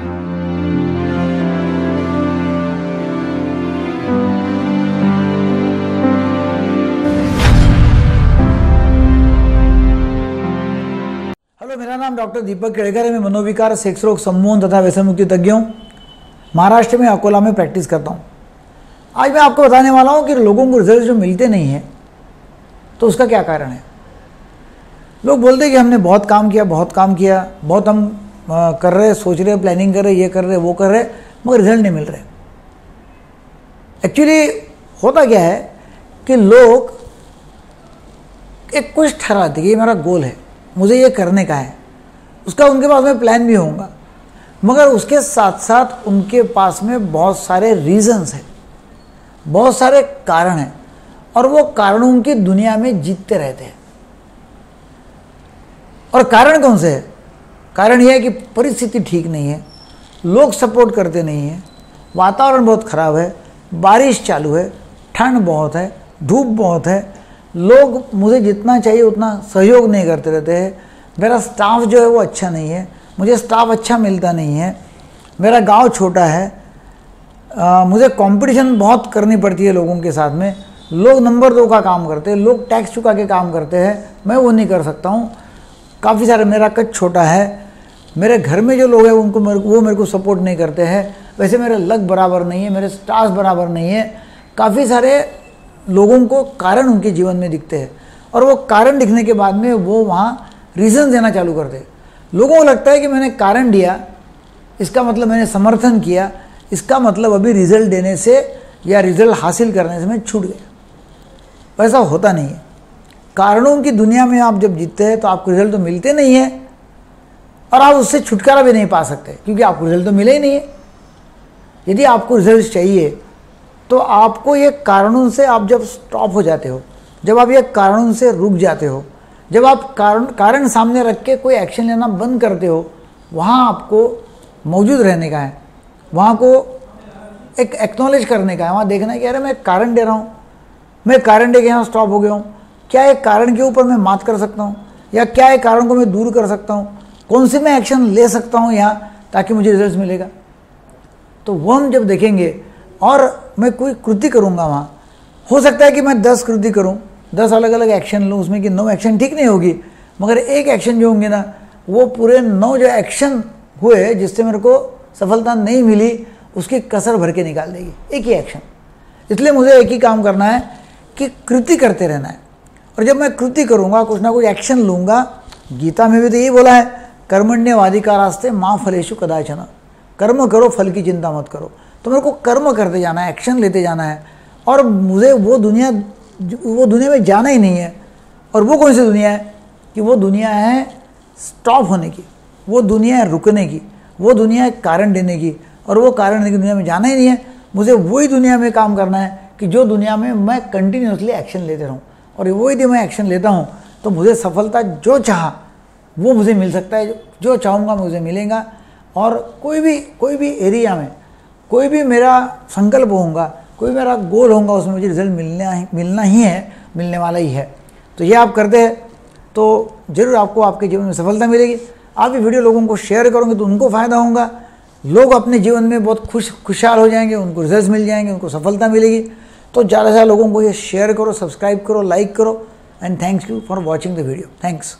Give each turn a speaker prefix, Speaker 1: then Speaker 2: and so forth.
Speaker 1: मेरा नाम डॉक्टर दीपक केड़कर है। मैं मनोविकार, सेक्स रोग सम्मोहन तथा व्यसन मुक्ति तज्ञ हूँ। महाराष्ट्र में अकोला में प्रैक्टिस करता हूँ। आज मैं आपको बताने वाला हूँ कि लोगों को रिज़ल्ट जो मिलते नहीं हैं तो उसका क्या कारण है? लोग बोलते हैं कि हमने बहुत काम किया, बहुत काम किया, बहुत हम कर रहे, सोच रहे प्लानिंग कर रहे, ये कर रहे, वो कर रहे, मगर रिज़ल्ट नहीं मिल रहे। एक्चुअली होता क्या है कि लोग एक कुछ ठहराते कि ये मेरा गोल है, मुझे ये करने का है। उसका उनके पास में प्लान भी होगा मगर उसके साथ साथ उनके पास में बहुत सारे रीजंस हैं, बहुत सारे कारण हैं, और वो कारणों की दुनिया में जीतते रहते हैं। और कारण कौन से है? कारण यह है कि परिस्थिति ठीक नहीं है लोग सपोर्ट करते नहीं हैं वातावरण बहुत ख़राब है बारिश चालू है ठंड बहुत है धूप बहुत है लोग मुझे जितना चाहिए उतना सहयोग नहीं करते रहते हैं। मेरा स्टाफ जो है वो अच्छा नहीं है मुझे स्टाफ अच्छा मिलता नहीं है। मेरा गाँव छोटा है आ, मुझे कंपटीशन बहुत करनी पड़ती है लोगों के साथ में। लोग नंबर दो का काम करते हैं लोग टैक्स चुका के काम करते हैं मैं वो नहीं कर सकता हूँ। काफ़ी सारे मेरा कच छोटा है मेरे घर में जो लोग हैं, उनको मेरे वो मेरे को सपोर्ट नहीं करते हैं। वैसे मेरे लग बराबर नहीं है, मेरे स्टाफ बराबर नहीं है। काफ़ी सारे लोगों को कारण उनके जीवन में दिखते हैं। और वो कारण दिखने के बाद में वो वहाँ रीज़न देना चालू कर दे। लोगों को लगता है कि मैंने कारण दिया, इसका मतलब मैंने समर्थन किया, इसका मतलब अभी रिज़ल्ट देने से या रिज़ल्ट हासिल करने से मैं छूट गया। वैसा होता नहीं है। कारणों की दुनिया में आप जब जीतते हैं तो आपको रिज़ल्ट तो मिलते नहीं है। और आप उससे छुटकारा भी नहीं पा सकते, क्योंकि आपको रिज़ल्ट तो मिले ही नहीं है। यदि आपको रिज़ल्ट चाहिए तो आपको ये कारणों से आप जब स्टॉप हो जाते हो, जब आप ये कारणों से रुक जाते हो, जब आप कारण कारण सामने रख के कोई एक्शन लेना बंद करते हो, वहाँ आपको मौजूद रहने का है। वहाँ को एक एक्नॉलेज करने का है। वहाँ देखना है कि अरे मैं कारण दे रहा हूँ, मैं कारण दे के यहाँ स्टॉप हो गया हूँ। क्या एक कारण के ऊपर मैं मात कर सकता हूँ? या क्या एक कारण को मैं दूर कर सकता हूँ? कौन सी मैं एक्शन ले सकता हूँ यहाँ ताकि मुझे रिज़ल्ट मिलेगा? तो वो हम जब देखेंगे, और मैं कोई कृति करूँगा वहाँ, हो सकता है कि मैं दस कृति करूँ, दस अलग अलग एक्शन लूँ, उसमें कि नौ एक्शन ठीक नहीं होगी, मगर एक एक्शन जो होंगे ना, वो पूरे नौ जो एक्शन हुए जिससे मेरे को सफलता नहीं मिली, उसकी कसर भर के निकाल देगी। एक ही एक्शन इसलिए मुझे एक ही काम करना है कि कृति करते रहना है। और जब मैं कृति करूँगा, कुछ ना कुछ एक्शन लूँगा, गीता में भी तो यही बोला है कर्मण्यवादी का रास्ते माँ फलेशु कदाचना। कर्म करो, फल की चिंता मत करो। तो मेरे को कर्म करते जाना है एक्शन लेते जाना है। और मुझे वो दुनिया वो दुनिया में जाना ही नहीं है। और वो कौन सी दुनिया है? कि वो दुनिया है स्टॉप होने की। वो दुनिया है रुकने की। वो दुनिया है कारण देने की। और वो कारण देने की दुनिया में जाना ही नहीं है। मुझे वही दुनिया में काम करना है कि जो दुनिया में मैं कंटिन्यूसली एक्शन लेते रहूँ। और वही यदि मैं एक्शन लेता हूँ तो मुझे सफलता जो चाह वो मुझे मिल सकता है, जो चाहूँगा मुझे मिलेगा। और कोई भी कोई भी एरिया में, कोई भी मेरा संकल्प होगा, कोई मेरा गोल होगा, उसमें मुझे रिज़ल्ट मिलना ही मिलना ही है, मिलने वाला ही है। तो ये आप करते हैं तो ज़रूर आपको आपके जीवन में सफलता मिलेगी। आप ये वीडियो लोगों को शेयर करोगे तो उनको फ़ायदा होगा। लोग अपने जीवन में बहुत खुश, खुशहाल हो जाएँगे, उनको रिज़ल्ट मिल जाएँगे, उनको सफलता मिलेगी। तो ज़्यादा से ज़्यादा लोगों को ये शेयर करो सब्सक्राइब करो लाइक करो and thanks you for watching the video thanks